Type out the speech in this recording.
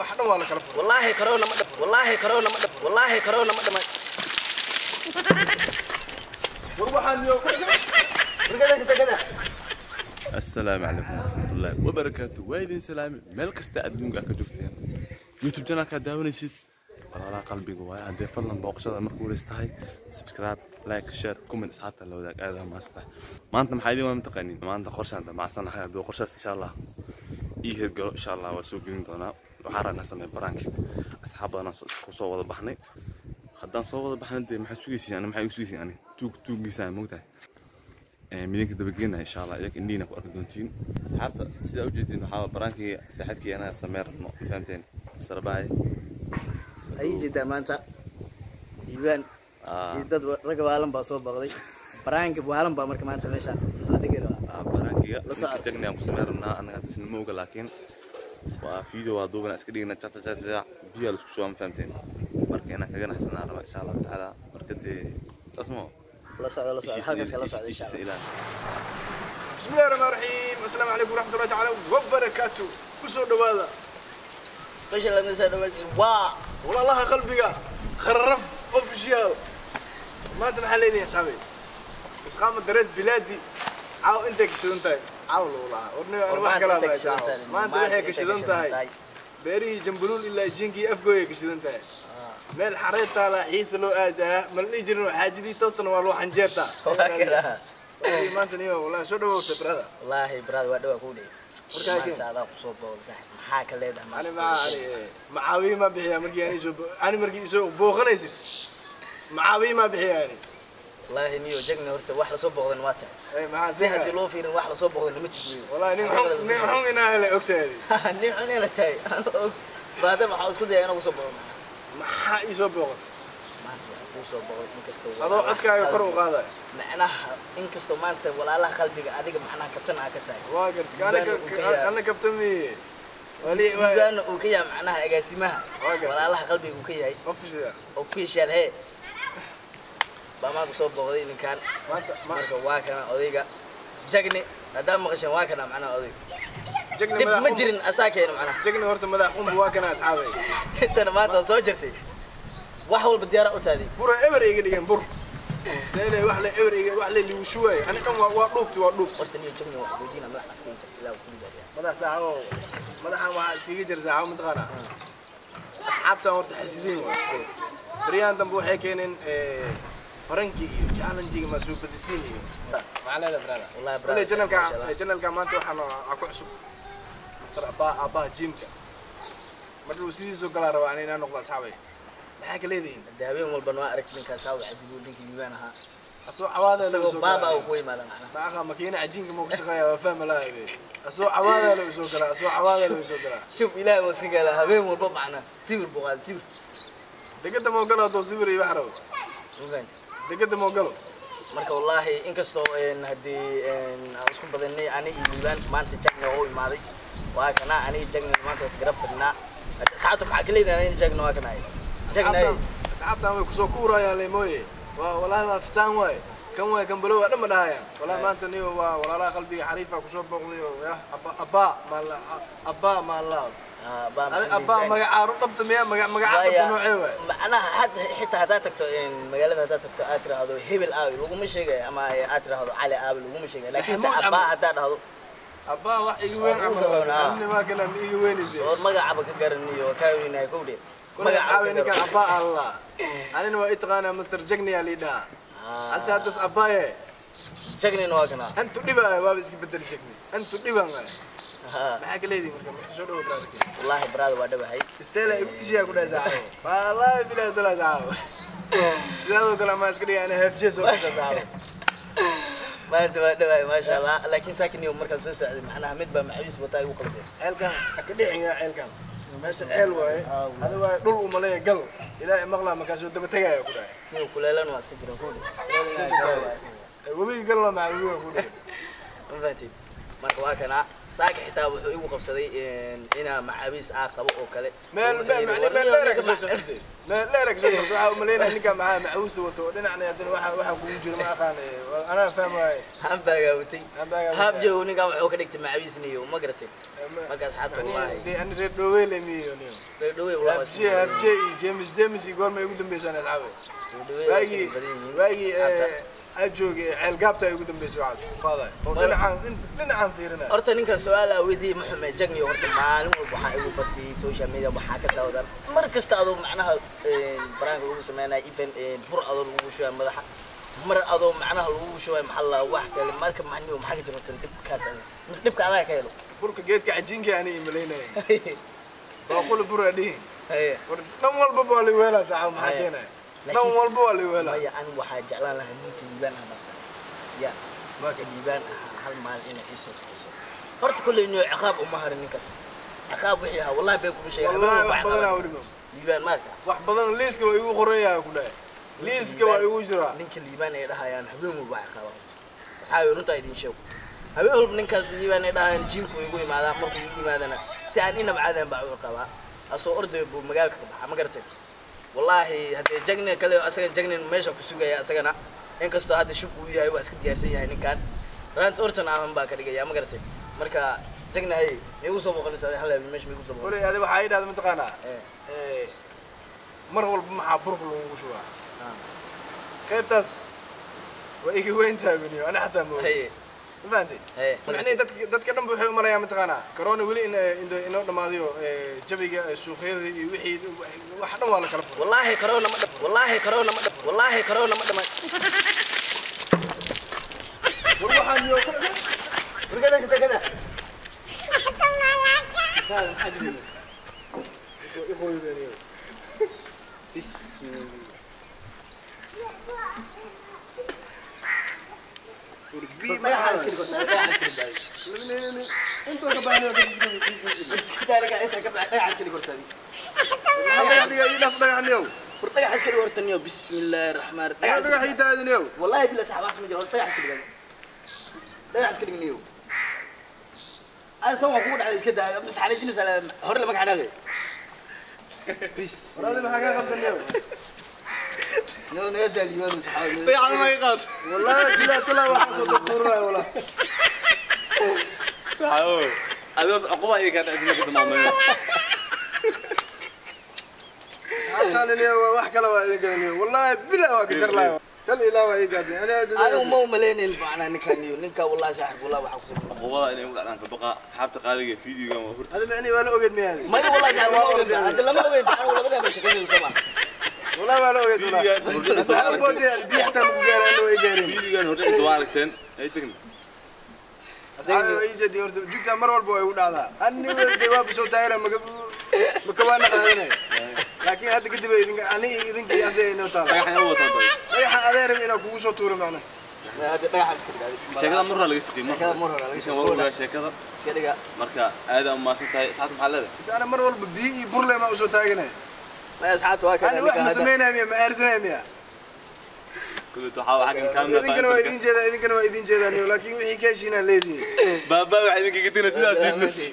wax dhan waa la kala furay wallaahi corona ma dhab wallaahi corona ma dhab wallaahi corona ma dhama war waxaan yo السلام عليكم ورحمة الله وبركاته وايدين سلامي مال كستا أدونك أكا جوفتين يوتيوب جانا كا داونيسيد والله قلبي قواي عندي فضلا بوقشة مركو ليستهاي سبسكرايب لايك شير كومنت ساعات لو ذاك هذا ما استحي ما أنت محايدين ولا متقنين ما أنت قرشة أنت مع سنة حياة دو قرشة إن شاء الله إيه هرقلو إن شاء الله وسوق جديد دونا وحارنا سمي برانك أصحابنا كوسو وضا بحني haddaan soo wada baxna dee maxaad sugaysiin ani maxaa igu sugaysiin ani tuug tuugiisaan mogtahay midinka dabageena insha allah iyaga indhiina ku arki doontiin asxaabta sidaa ujeedin waxaa baraankii saaxiibkii anaga samee rabno ma fahamteen masarabaaye ayay jeedaa maanta iibaan iyo dad ragga waalan baa soo baqday baraanka waalan baa marka maanta meesha la dhigi rabaa baraankiga La socod. jagni aan ku samee rabnaa anaga hadda sinima oga laakiin وفيديو هذوب ناس كده هنا تشتت تشتت تشتت بيها لسك شو هم فهمتين مرك هنا كجنا حسنا ربع إن شاء الله تعالى مرك دي اسمه الله سعد الله سعد حاجة سعد الله سعد إن شاء الله بسم الله الرحمن الرحيم السلام عليكم ورحمة الله تعالى وبركاته كسر دوالة فشل أنا سعد ما تسمع وا والله الله قلبي خرف أوفيشال ما تنحلين يا سامي بس قام درس بلادي عاو انت كشنطه والله أنا ما انت meel xiisa loo aadaa ma la dhihi jirin xaajadii toostana waa loo xanjeertaa waa kala maanta niyo wallahi soo dhawowta brada wallaahi brad waa dhawaa kuu dhigay Markaa keen. maanta adaa kusoo booda saaxib maxaa ka leedahay ani maanta ma ani macaawiye ma bixiya markii ani soo ani markii soo booqanaysid macaawiye ma bixiya ani wallaahi niyo jagna horta wax lasoo booqdan waa tahay ay maxaa si haddii si loo fiirin wax lasoo booqdan lama tigiyo wallahi nin xun nin xun inaa hele ogtaadi nin xun ina tahay baada waxaa isku daya inagu soo booqdo maxaa ii soo booqan maanta waa kuu soo booqday inkastoo adoo codkaaga kor u qaadaya macnaha inkastoo maanta walaalaha qalbiga adiga macnaha kabtan aa ka tahay waa garti Uganda uu ka yahay. ana baa maanta soo booqday ninkan maanta ma marka waa kana odayga jagni haddaad maqasheen waa kana macnaha odayga jagni dhib ma madax jirin asaa keena macnaha jagni horta madax qumbu waa kana asxaabay tintana maanta waa soo jirtay wax walba diyaara u taadi bura eber iga dhigeen bur seele wax le eber iga wax le ligu shuwaay ani dhan waa waa dhuubti waa dhuubti horta niyo jagni waa weydiina madax askari jirta ilaa uu kuligaadiya madax saaxabo madaxan waxaa iskaga jira saaxabo mataqaana asxaabtan horta soo badisiin iyo macalada brada wallahi kule brother janalka masha Allah. janalka maanta waxaan aa ku cusub masar abaa abaa jimka marka uu sidiisoo galaa rabaa ani inaan noqdo asxaabay maxaa ka leedihiin Hadda habeen walba waa aragti ninkaas aa cadibu ninkii yibaan ahaa asoo cawaada isagoo baaba uu ku yimaada macnaha maaqa makiina cajiinka ma ku shaqeeya waa fahma lahaye asoo cawaada la soo galaa asoo cawaada la soo galaa shuf ilaahay waa iska gala habeen walba macnaha sawir buu qaada sawir degada moo galo hadduu sawir iyo wax rabo marka inkastoo haddii een aan isku badanay ani iyo liibaan maanta jagna oo u imaaday waa kana aniga jagna maanta is garab fadhinaa Hadda asxaabta maxaa ka leedahay aniga jagna waa kana jagna ay asxaabtan asxaabtan way kusoo kuurayaan le mooye waa walaahi waa fisaan waaye kan waa kan balowa dhan ma dhahaya walahi maanta ni waa walaalaha qalbiga xariifa ku soo booqday oo yah abaa maala abaa maala ah, abaa eh. magacaaru dhabta miya maga magacaabta noocee waay? Macnaha hadda xitaa haddaa tagto magaalada haddaa tagto aad tirahdo hebel aabi laguma sheegayo ama aad tirahdo cali aabi laguma sheegayo laakiinse abaa haddaa dhahdo abaa wax iga weyn camal kale ma iga weynayde oo magacaba ka garaniyo kaa weynahay kowdheed magacaaba ninkan abaa alla anina waa i taqaanaa master jagni aa liidhaha Ah. ase hadas abaye eh. jagnin waa kana hantu dhibaayo waaba iska bedeli jagnin hantu dhibaan maxaa ka leedihi marka marka soo dhawo baarke wallahi baraada waa dhawahay isteela igu tishiyaa ku dhahay saacado wallahi bilahi dalaa saacado sidaasoo kale amaa iska dhigay ana heefjee soo dhasa saacado maanta waa dhawahay maasha allah. Laakiin saakin iyo markaad soo saacday macnaha mid baa macabiis wataa igu qalsay ceelkaan ha ka dhicin ceelkaan meesha ceel waaye ada waaye dhul umaleeya gal. Ilaahay maqlaa markaasuu daba tegaayo ku dhahay. Kuleelan waa iska jira webiga galna maxaa webiga ku dhahay. Marka waa kanaa saaka xitaa wuxuu igu qabsaday inaa maxaabiis aa qabo oo kale meel meel meel dheer ka soo socotay meel dheer ka soo socotay waxa u maleynaa ninka maxaa macuus wato oo dhinacna haddana waxa waxa kugu jiro ma aqaan anaa fahmaay hambaagaa watay Hambaagaa watay. haab joog ninkan wuxuu ka dhigtay maxaabiisniyo ma garatay marka asxaabta wallaahi de ani reer dhoweel miyo niyo dhowey wallaahi FJ FJ iyo James James iyo goorma ugu dambeysaan asxaabe waagii waagii aad joogay ceel gaabta ay ugu dambeysay waxaas qaaday oo dhinacaan dhinacaan fiirinaa horta ninkan su-aal aa weydiiyey maxume jagniyo horta maalin walba waxaa igu batiyey social media waxaa ka daawadan mar kasta adoo macnaha baraanka lagu sameynaya even bur adoo lagu shubaya madaxa mar adoo macnaha lagu shubaya maxaa la wax kale marka macnihu maxaa ka jiro horta dhibkaas adiga mise dhibka adaa ka helo burka geedka cajiinka dhan walba waa la weelaa maya an waxaa jeclaan lahaa ninka liibaan ah marka ya marka liibaan ahaa hal maalin inay ii soo kaxayso horta kolley niyo ciqaab uma harin ninkaas. Ciqaab wixii ahaa wallahi bay kuma sheegay wallahi wax badanaa weliba liibaan marka. Wax badan liiska waa igu qoran yahay ku dhahay. Liiska waa igu jiraa ninka liibaan ay dhahayaan habeen walba ciqaaba asxaabi runtaa idin sheego habeen walba ninkaas liibaan ay dhahayaan jiimku igu imaadaa markuu igu yimaadana si aan inab caadaan baa u qabaa. Asoo orday buu magaalka ka baxa ma garatay wallaahi haddee jagnin kale asaga jagnin meesha ku sugaya asagana inkastoo hadda shub uu yahay waa iska diyaarsan yahay ninkan. Raanta orton ahan baa ka dhigaya ma garatay? Marka jagna hay miigu soo boqonaysa hal meesha miigu soo boqonaysa adi waxaa idhahda mataqaanaa Eh. Eh, mar walba maxaa burka lagugu shubaa? Qaybtaas waa iga weyn tahay beniyo ani xataa ma mataqaanaa corona weli in in inoo dhammaadayo eh, jabiga eh, suuqyada iyo wixii wax dhan waa la kala furay والله كورونا ما دف والله كورونا ما دف والله كورونا ما دف waxaan yo ورقنا كده كده iqooyo beniyo Warbii ما maxaa- كده ما baahnaa بس كده أنا انت كده ما يحاسس كده قلت dhagax dhiga ii dhaf dhagaxniyow ورقنا حاسس كده قلت بسم الله الرحمن الرحيم ii taadiniyow والله بالله صاحب مجرى ورقنا حاسس كده لا كده نيو أنا تو أقول على كده بس على جنس هور لما كان هذا بس waraadi maxaa kaa qabdaniyow نو نزل اليوم صحابي fiican ma iqaad wallahi bilaa talaa waxaa soo doktuurinaya wallah saxaabo adoos cuquba ay ka dhacay ka damaamayo asxaabtaaniniyo waa wax kale waa idin galaniyo wallahi bilaa waa ka jarlaya kal ilaa waa ii gaadin أنا مو ملينين معنا نكا نيو نكا والله صاحب والله cuqubada inay u dhacdaan ka baqa asxaabta qaaliga fiidiyoga waa hurta هذا معني ولا اوجد ميادي ما والله قاعد ما انت لما وين تعال ولا كذا سبع والله ولا والله waa هل aragteen بودي البيع حتى مقدار انه يجارين waa aragteen ay tagni أيوه يجي يورد جبتها مره والبو يقول هذا اني جواب سو دايره مكوانا قادنا لكن هذا قد بي اني اذن يا سي انه طالع dhagaxna u wataa اي حق ادير انه كوغو سو تور معنا هذا laga shaqeey كذا marra مره لا meeshan waa ogaa sheekada كذا marka aad u maasan tahay asxaabta maxaa leedahay بس أنا مره والبو بي برله ما سو تاغنا ما واكل أنا واحد مسمينا ميا ما ارسنا ميا waa idin kaamira jeedaa idin kana waa idin jeedaa laakiin wixii kaashiina leediin baabaa waxaa idinkaga tina sidaas ما